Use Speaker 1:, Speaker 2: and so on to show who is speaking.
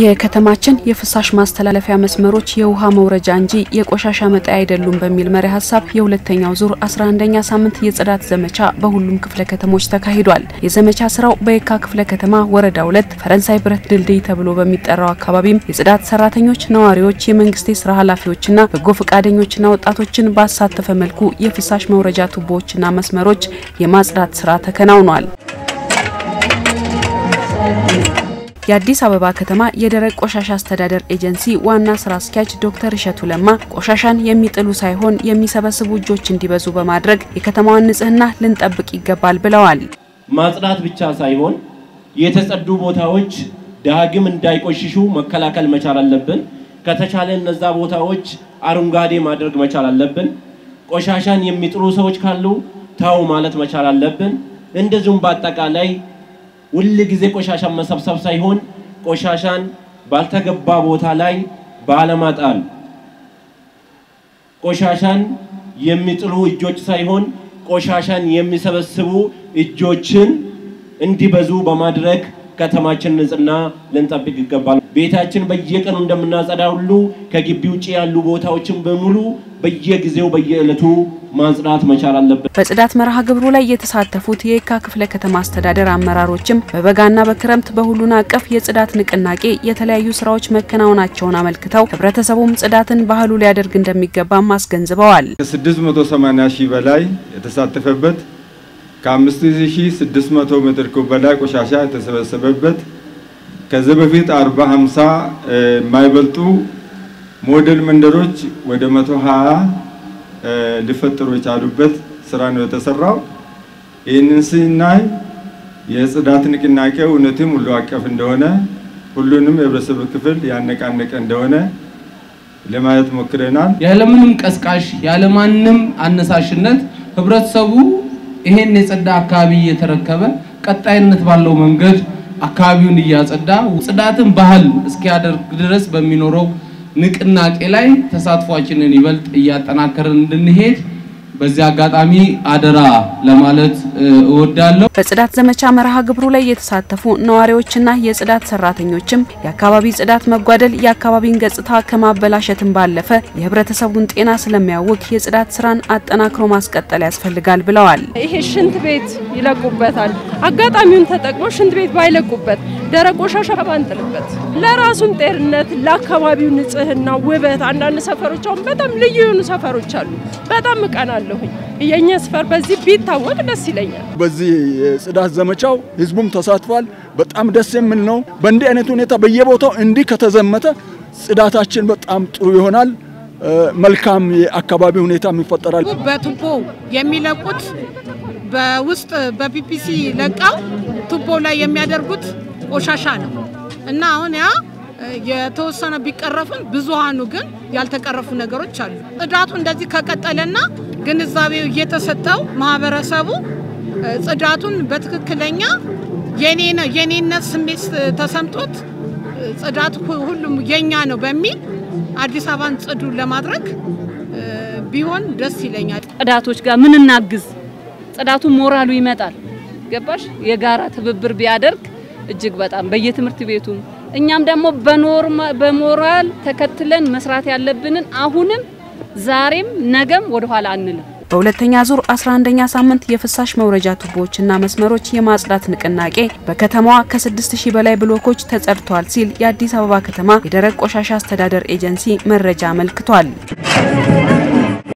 Speaker 1: የከተማችን የፍሳሽ ማስተላለፊያ መስመሮች የውሃ መውረጃ እንጂ የቆሻሻ መጣያ አይደሉም በሚል መሪ ሀሳብ የሁለተኛው ዙር 11ኛ ሳምንት የጽዳት ዘመቻ በሁሉም ክፍለ ከተሞች ተካሂዷል። የዘመቻ ስራው በየካ ክፍለ ከተማ ወረዳ ሁለት ፈረንሳይ ብረት ድልድይ ተብሎ በሚጠራው አካባቢም የጽዳት ሰራተኞች፣ ነዋሪዎች፣ የመንግስት የስራ ኃላፊዎችና በጎ ፈቃደኞችና ወጣቶችን ባሳተፈ መልኩ የፍሳሽ መውረጃ ቱቦዎችና መስመሮች የማጽዳት ስራ ተከናውኗል። የአዲስ አበባ ከተማ የደረቅ ቆሻሻ አስተዳደር ኤጀንሲ ዋና ስራ አስኪያጅ ዶክተር እሸቱ ለማ ቆሻሻን የሚጥሉ ሳይሆን የሚሰበስቡ እጆች እንዲበዙ በማድረግ የከተማዋን ንጽህና ልንጠብቅ ይገባል ብለዋል።
Speaker 2: ማጽዳት ብቻ ሳይሆን የተጸዱ ቦታዎች ዳግም እንዳይቆሽሹ መከላከል መቻል አለብን። ከተቻለ እነዛ ቦታዎች አረንጓዴ ማድረግ መቻል አለብን። ቆሻሻን የሚጥሉ ሰዎች ካሉ ተው ማለት መቻል አለብን። እንደዚሁም በአጠቃላይ ሁል ጊዜ ቆሻሻን መሰብሰብ ሳይሆን ቆሻሻን ባልተገባ ቦታ ላይ ባለማጣል። ቆሻሻን የሚጥሉ እጆች ሳይሆን ቆሻሻን የሚሰበስቡ እጆችን እንዲበዙ በማድረግ ከተማችን ንጽህና ልንጠብቅ ይገባል። ቤታችን በየቀኑ እንደምናጸዳ ሁሉ ከግቢ ውጭ ያሉ ቦታዎችን በሙሉ በየጊዜው በየዕለቱ ማጽዳት መቻል አለብን።
Speaker 1: በጽዳት መርሃ ግብሩ ላይ የተሳተፉት የየካ ክፍለ ከተማ አስተዳደር አመራሮችም በበጋና በክረምት በሁሉን አቀፍ የጽዳት ንቅናቄ የተለያዩ ስራዎች መከናወናቸውን አመልክተው ህብረተሰቡም ጽዳትን ባህሉ ሊያደርግ እንደሚገባም አስገንዝበዋል።
Speaker 3: ከ680 ሺህ በላይ የተሳተፈበት ከ5600 ሜትር ኩብ በላይ ቆሻሻ የተሰበሰበበት ከዚህ በፊት 40 50 የማይበልጡ ሞዴል መንደሮች ወደ 120 ሊፈጠሩ የቻሉበት ስራ ነው የተሰራው። ይህንን ስናይ የጽዳት ንቅናቄ እውነትም ሁሉ አቀፍ እንደሆነ ሁሉንም የህብረተሰብ ክፍል ያነቃነቀ እንደሆነ ለማየት ሞክረናል።
Speaker 4: ያለምንም ቀስቃሽ ያለማንም አነሳሽነት ህብረተሰቡ ይሄን የጸዳ አካባቢ እየተረከበ ቀጣይነት ባለው መንገድ አካባቢውን እያጸዳ ጽዳትን ባህል እስኪያደርግ ድረስ በሚኖረው ንቅናቄ ላይ ተሳትፏችንን ይበልጥ እያጠናከርን እንድንሄድ በዚህ አጋጣሚ አደራ ለማለት እወዳለሁ።
Speaker 1: በጽዳት ዘመቻ መርሃ ግብሩ ላይ የተሳተፉ ነዋሪዎችና የጽዳት ሰራተኞችም የአካባቢ ጽዳት መጓደል የአካባቢን ገጽታ ከማበላሸትም ባለፈ የህብረተሰቡን ጤና ስለሚያውክ የጽዳት ስራን አጠናክሮ ማስቀጠል ያስፈልጋል ብለዋል።
Speaker 5: ይሄ ሽንት ቤት ይለቁበታል። አጋጣሚውን ተጠቅሞ ሽንት ቤት ባይለቁበት፣ ደረቅ ቆሻሻ ባንጥልበት፣ ለራሱን ጤንነት፣ ለአካባቢው ንጽህና፣ ውበት አንዳንድ ሰፈሮች አሁን በጣም ልዩ የሆኑ ሰፈሮች አሉ። በጣም እቀናለሁኝ። የእኛ ሰፈር በዚህ ቢታወቅ ደስ ይለኛል።
Speaker 6: በዚህ የጽዳት ዘመቻው ህዝቡም ተሳትፏል። በጣም ደስ የሚል ነው። በእንዲህ አይነት ሁኔታ በየቦታው እንዲህ ከተዘመተ ጽዳታችን በጣም ጥሩ ይሆናል። መልካም የአካባቢ ሁኔታ ይፈጠራል።
Speaker 7: በቱቦ የሚለቁት በውስጥ በፒፒሲ ለቃው ቱቦ ላይ የሚያደርጉት ቆሻሻ ነው እና አሁን ያ የተወሰነ ቢቀረፍም ብዙሃኑ ግን ያልተቀረፉ ነገሮች አሉ። ጽዳቱ እንደዚህ ከቀጠለና ግንዛቤው እየተሰጠው ማህበረሰቡ ጽዳቱን በትክክለኛ የኔነት ስሜት ተሰምቶት ጽዳቱ ሁሉም የኛ ነው በሚል አዲስ አበባን ጽዱ ለማድረግ ቢሆን ደስ ይለኛል።
Speaker 8: ጽዳቶች ጋር ምን እናግዝ፣ ጽዳቱ ሞራሉ ይመጣል። ገባሽ? የጋራ ትብብር ቢያደርግ እጅግ በጣም በየትምህርት ቤቱ እኛም ደግሞ በሞራል ተከትለን መስራት ያለብንን አሁንም ዛሬም ነገም ወደኋላ አንልም።
Speaker 1: በሁለተኛ ዙር 11ኛ ሳምንት የፍሳሽ መውረጃ ቱቦዎችና መስመሮች የማጽዳት ንቅናቄ በከተማዋ ከ6000 በላይ ብሎኮች ተጸድተዋል ሲል የአዲስ አበባ ከተማ የደረቅ ቆሻሻ አስተዳደር ኤጀንሲ መረጃ አመልክቷል።